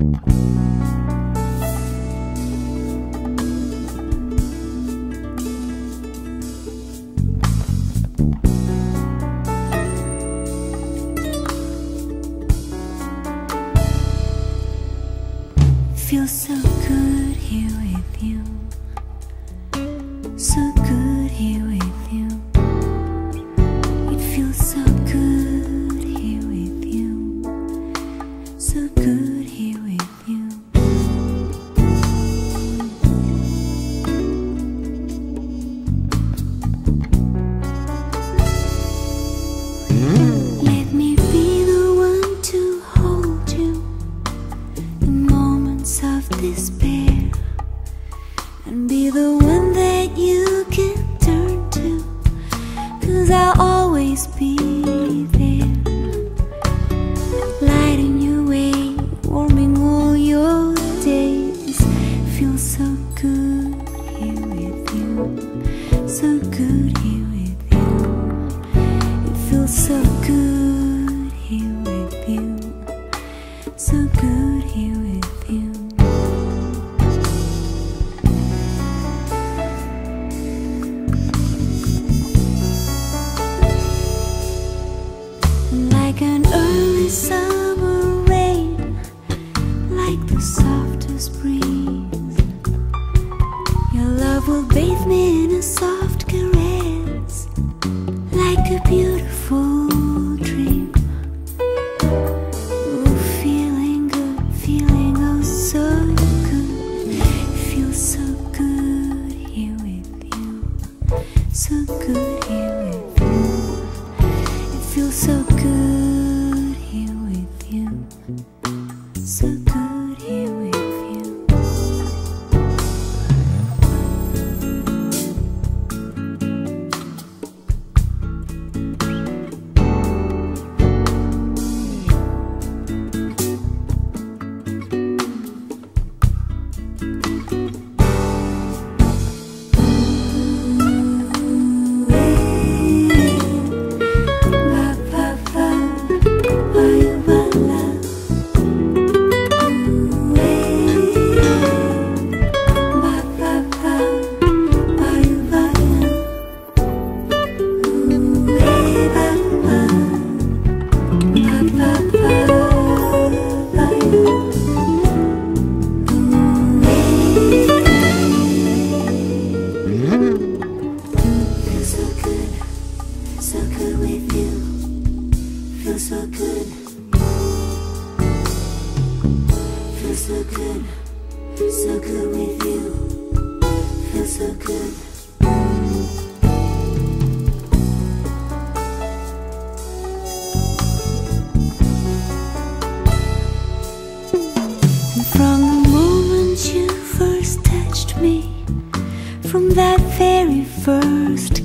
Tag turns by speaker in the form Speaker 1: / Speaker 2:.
Speaker 1: Feels and be the one that you can turn to. Cause I'll always be there, lighting your way, warming all your days. Feels so good here with you, so good here An early summer rain, like the softest breeze. Your love will bathe me in a soft caress, like a beautiful dream. Ooh, feeling good, feeling oh so good. So good here with you, so good here with you. It feels so good so good. So good with you feels so good feels so good with you. Feels so good. First